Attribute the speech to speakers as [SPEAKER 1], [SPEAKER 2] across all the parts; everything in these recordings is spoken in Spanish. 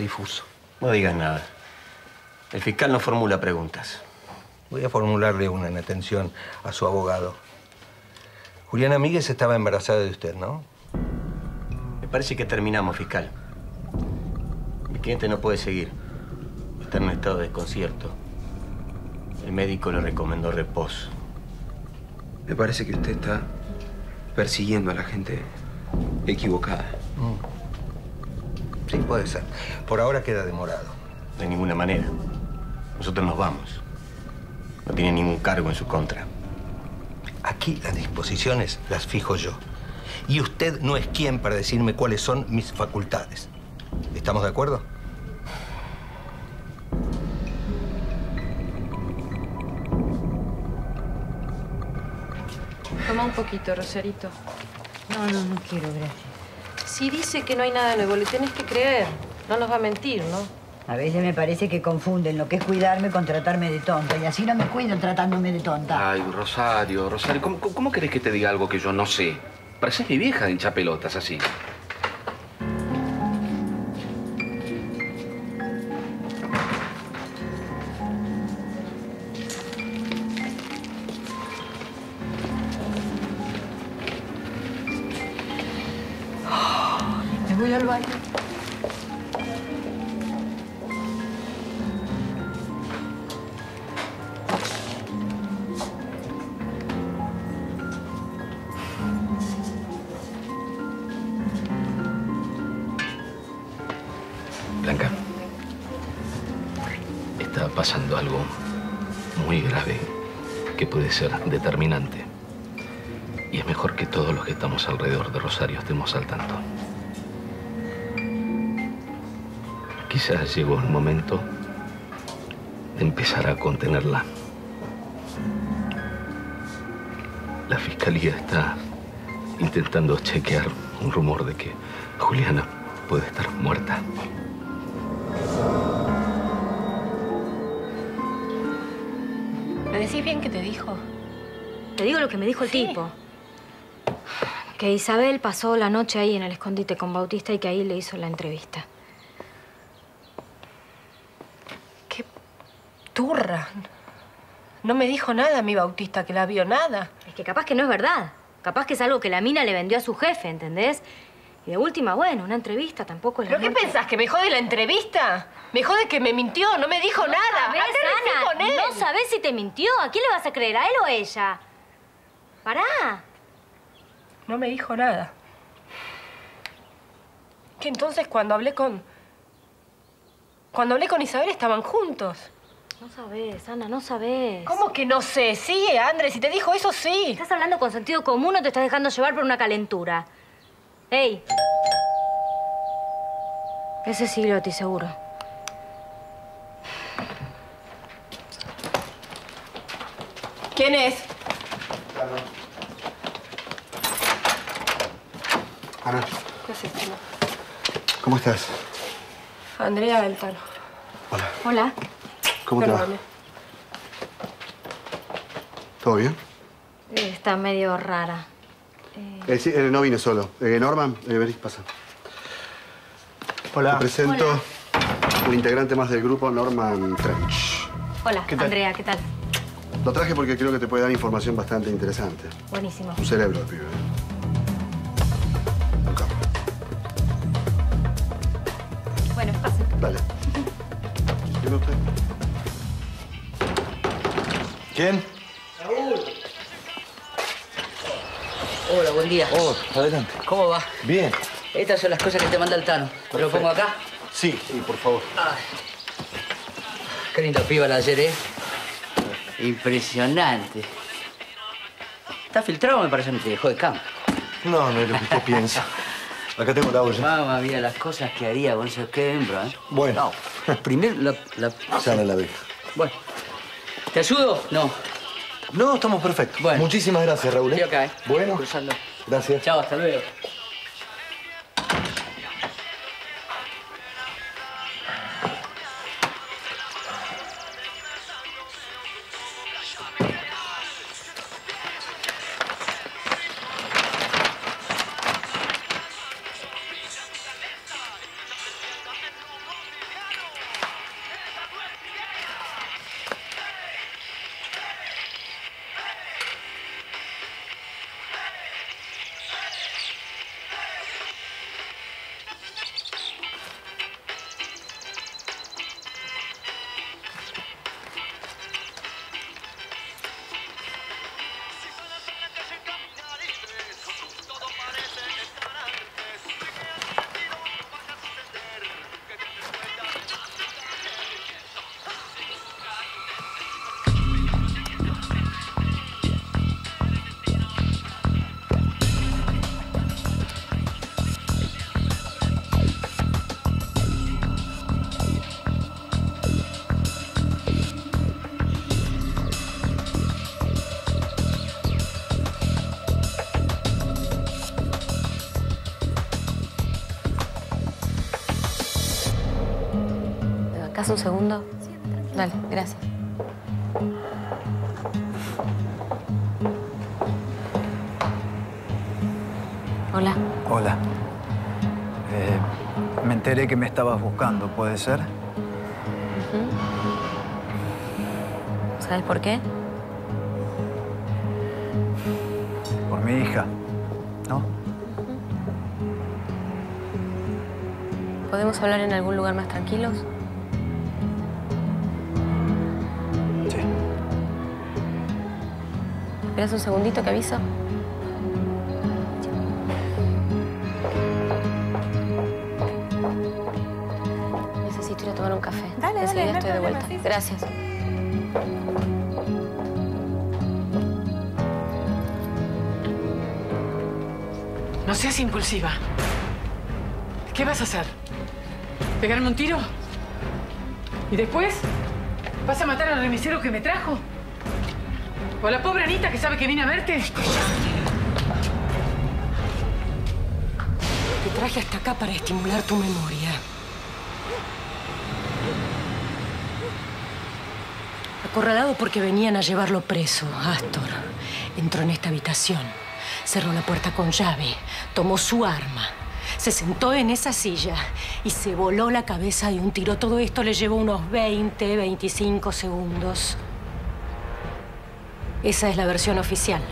[SPEAKER 1] difuso.
[SPEAKER 2] No digas nada. El fiscal no formula preguntas.
[SPEAKER 1] Voy a formularle una en atención a su abogado. Juliana Míguez estaba embarazada de usted, ¿no?
[SPEAKER 2] Me parece que terminamos, fiscal. Mi cliente no puede seguir. Está en un estado de desconcierto. El médico le recomendó reposo.
[SPEAKER 3] Me parece que usted está persiguiendo a la gente equivocada.
[SPEAKER 1] Sí, puede ser. Por ahora queda demorado.
[SPEAKER 2] De ninguna manera. Nosotros nos vamos. No tiene ningún cargo en su contra.
[SPEAKER 1] Aquí las disposiciones las fijo yo. Y usted no es quien para decirme cuáles son mis facultades. ¿Estamos de acuerdo?
[SPEAKER 4] Toma un poquito, Rosarito.
[SPEAKER 5] No, no, no quiero, gracias.
[SPEAKER 4] Si dice que no hay nada nuevo, le tenés que creer. No nos va a mentir, ¿no?
[SPEAKER 5] A veces me parece que confunden lo que es cuidarme con tratarme de tonta. Y así no me cuidan tratándome de tonta.
[SPEAKER 6] Ay, Rosario, Rosario, ¿cómo, cómo, querés que te diga algo que yo no sé? Pareces mi vieja de hincha pelotas así.
[SPEAKER 4] Voy al baño.
[SPEAKER 6] Blanca, está pasando algo muy grave que puede ser determinante. Y es mejor que todos los que estamos alrededor de Rosario estemos al tanto. Quizás llegó el momento de empezar a contenerla. La fiscalía está intentando chequear un rumor de que Juliana puede estar muerta.
[SPEAKER 4] ¿Me decís bien qué te dijo?
[SPEAKER 7] Te digo lo que me dijo el tipo. Que Isabel pasó la noche ahí en el escondite con Bautista y que ahí le hizo la entrevista.
[SPEAKER 4] Turra. No me dijo nada mi Bautista, que la vio nada.
[SPEAKER 7] Es que capaz que no es verdad. Capaz que es algo que la mina le vendió a su jefe, ¿entendés? Y de última, bueno, una entrevista tampoco es la
[SPEAKER 4] ¿Pero qué
[SPEAKER 7] muerte.
[SPEAKER 4] pensás? ¿Que me jode la entrevista? Me jode que me mintió, no me dijo nada.
[SPEAKER 7] sabés, Ana,
[SPEAKER 4] con él.
[SPEAKER 7] No sabés si te mintió. ¿A quién le vas a creer? ¿A él o a ella? Pará.
[SPEAKER 4] No me dijo nada. Que entonces cuando hablé con... Cuando hablé con Isabel estaban juntos.
[SPEAKER 7] No sabés, Ana, no sabés.
[SPEAKER 4] ¿Cómo que no sé? Sí, Andrés, si te dijo eso, sí.
[SPEAKER 7] ¿Estás hablando con sentido común o te estás dejando llevar por una calentura? ¡Ey! Ese sí, Loti, seguro.
[SPEAKER 4] ¿Quién es?
[SPEAKER 8] Ana,
[SPEAKER 4] ¿Qué haces, Tino?
[SPEAKER 8] ¿cómo estás?
[SPEAKER 4] Andrea del Tano.
[SPEAKER 7] Hola.
[SPEAKER 8] ¿Cómo te va? ¿Todo bien?
[SPEAKER 7] Eh, Está medio rara.
[SPEAKER 8] Eh, sí, eh, no vine solo. Eh, Norman, eh, vení, pasa.
[SPEAKER 1] Hola.
[SPEAKER 8] Te presento
[SPEAKER 7] Hola.
[SPEAKER 8] un integrante más del grupo, Norman Trench.
[SPEAKER 7] Hola. Andrea, ¿qué tal?
[SPEAKER 8] Lo traje porque creo que te puede dar información bastante interesante.
[SPEAKER 7] Buenísimo.
[SPEAKER 8] Un cerebro, el pibe. Un.
[SPEAKER 7] Bueno, pasa.
[SPEAKER 8] Dale. ¿Quién usted?
[SPEAKER 1] ¿Quién?
[SPEAKER 9] Hola, buen día.
[SPEAKER 1] Oh, adelante.
[SPEAKER 9] ¿Cómo va?
[SPEAKER 1] Bien.
[SPEAKER 9] Estas son las cosas que te manda el Tano. ¿Te lo pongo acá?
[SPEAKER 1] Sí, sí, por favor.
[SPEAKER 9] Qué linda piba la ayer, ¿eh? Impresionante. ¿Está filtrado me parece que te dejó de campo?
[SPEAKER 1] No, no es lo que usted piensa. Acá tengo la olla.
[SPEAKER 9] Mamma mía, las cosas que haría con ese hembra, ¿eh?
[SPEAKER 1] Bueno.
[SPEAKER 9] No, primero la... la...
[SPEAKER 1] Sana la abeja.
[SPEAKER 9] Bueno. ¿Te ayudo? No.
[SPEAKER 1] No, estamos perfectos.
[SPEAKER 9] Bueno.
[SPEAKER 1] Muchísimas gracias, Raúl. ¿eh?
[SPEAKER 9] Estoy acá, ¿eh?
[SPEAKER 1] Bueno.
[SPEAKER 9] Cruzando.
[SPEAKER 1] Gracias.
[SPEAKER 9] Chao, hasta luego.
[SPEAKER 7] Un segundo? Dale, gracias. Hola.
[SPEAKER 10] Hola. Eh, me enteré que me estabas buscando, ¿puede ser?
[SPEAKER 7] ¿Sabes por qué?
[SPEAKER 10] Por mi hija, ¿no?
[SPEAKER 7] ¿Podemos hablar en algún lugar más tranquilos? ¿Esperas un segundito que aviso? Necesito ir a tomar un café.
[SPEAKER 4] Dale, dale,
[SPEAKER 7] Enseguida
[SPEAKER 4] no hay
[SPEAKER 7] estoy de
[SPEAKER 4] problema,
[SPEAKER 7] vuelta.
[SPEAKER 4] sí, sí.
[SPEAKER 7] Gracias.
[SPEAKER 11] No seas impulsiva. ¿Qué vas a hacer? ¿Pegarme un tiro? ¿Y después? ¿Vas a matar al remisero que me trajo? ¿O la pobre Anita que sabe que vine a verte?
[SPEAKER 12] Te traje hasta acá para estimular tu memoria. Acorralado porque venían a llevarlo preso, Astor entró en esta habitación, cerró la puerta con llave, tomó su arma, se sentó en esa silla y se voló la cabeza de un tiro. Todo esto le llevó unos 20, 25 segundos. Esa es la versión oficial.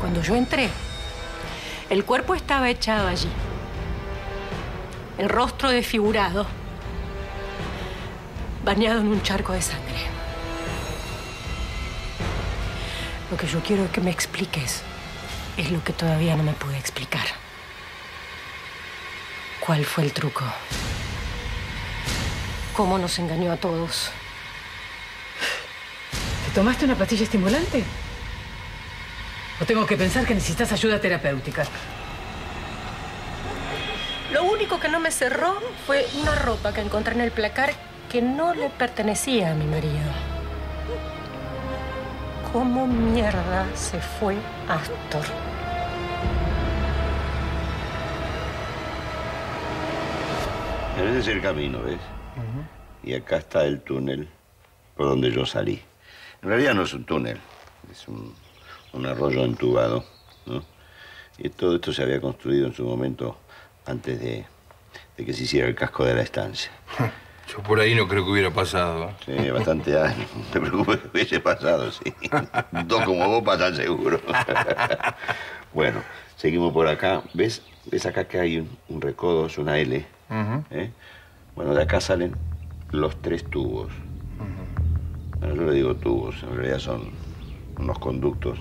[SPEAKER 12] Cuando yo entré, el cuerpo estaba echado allí. El rostro desfigurado, bañado en un charco de sangre. Lo que yo quiero que me expliques es lo que todavía no me pude explicar. ¿Cuál fue el truco? ¿Cómo nos engañó a todos?
[SPEAKER 11] ¿Te tomaste una pastilla estimulante? ¿O tengo que pensar que necesitas ayuda terapéutica?
[SPEAKER 12] Lo único que no me cerró fue una ropa que encontré en el placar que no le pertenecía a mi marido. ¿Cómo mierda se fue Astor?
[SPEAKER 13] Ese es el camino, ¿ves? Y acá está el túnel por donde yo salí. En realidad no es un túnel, es un, un arroyo entubado, ¿no? Y todo esto se había construido en su momento antes de, de que se hiciera el casco de la estancia.
[SPEAKER 3] Yo por ahí no creo que hubiera pasado.
[SPEAKER 13] Sí, bastante años. No te preocupes que hubiese pasado, sí. Dos como vos pasan seguro. bueno, seguimos por acá. ¿Ves? ¿Ves acá que hay un, un recodo? Es una L. ¿eh? Bueno, de acá salen los tres tubos. Yo le digo tubos, en realidad son unos conductos.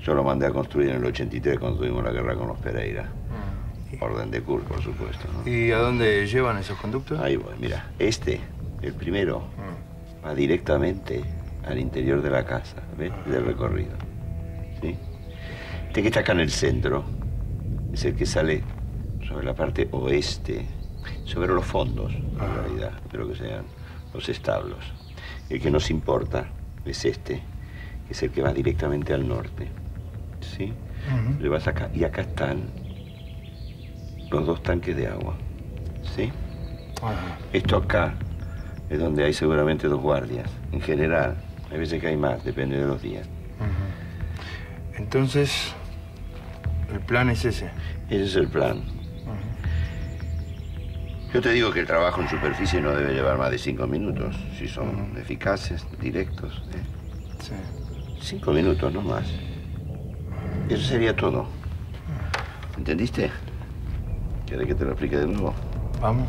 [SPEAKER 13] Yo lo mandé a construir en el 83 cuando tuvimos la guerra con los Pereira. Orden de Kurt, por supuesto. ¿no?
[SPEAKER 3] ¿Y a dónde llevan esos conductos?
[SPEAKER 13] Ahí voy, mira. Este, el primero, va directamente al interior de la casa, ¿ves? Del recorrido. ¿Sí? Este que está acá en el centro es el que sale sobre la parte oeste, sobre los fondos, en realidad, de lo que sean los establos. El que nos importa es este, que es el que va directamente al norte. ¿Sí? Le vas acá, y acá están los dos tanques de agua. ¿Sí? Esto acá es donde hay seguramente dos guardias. En general, hay veces que hay más, depende de los días.
[SPEAKER 3] Entonces, el plan es ese.
[SPEAKER 13] Ese es el plan. Yo te digo que el trabajo en superficie no debe llevar más de cinco minutos, si son eficaces, directos. ¿eh? Cinco minutos, no más. Eso sería todo. ¿Entendiste? ¿Quieres que te lo explique de nuevo?
[SPEAKER 3] Vamos.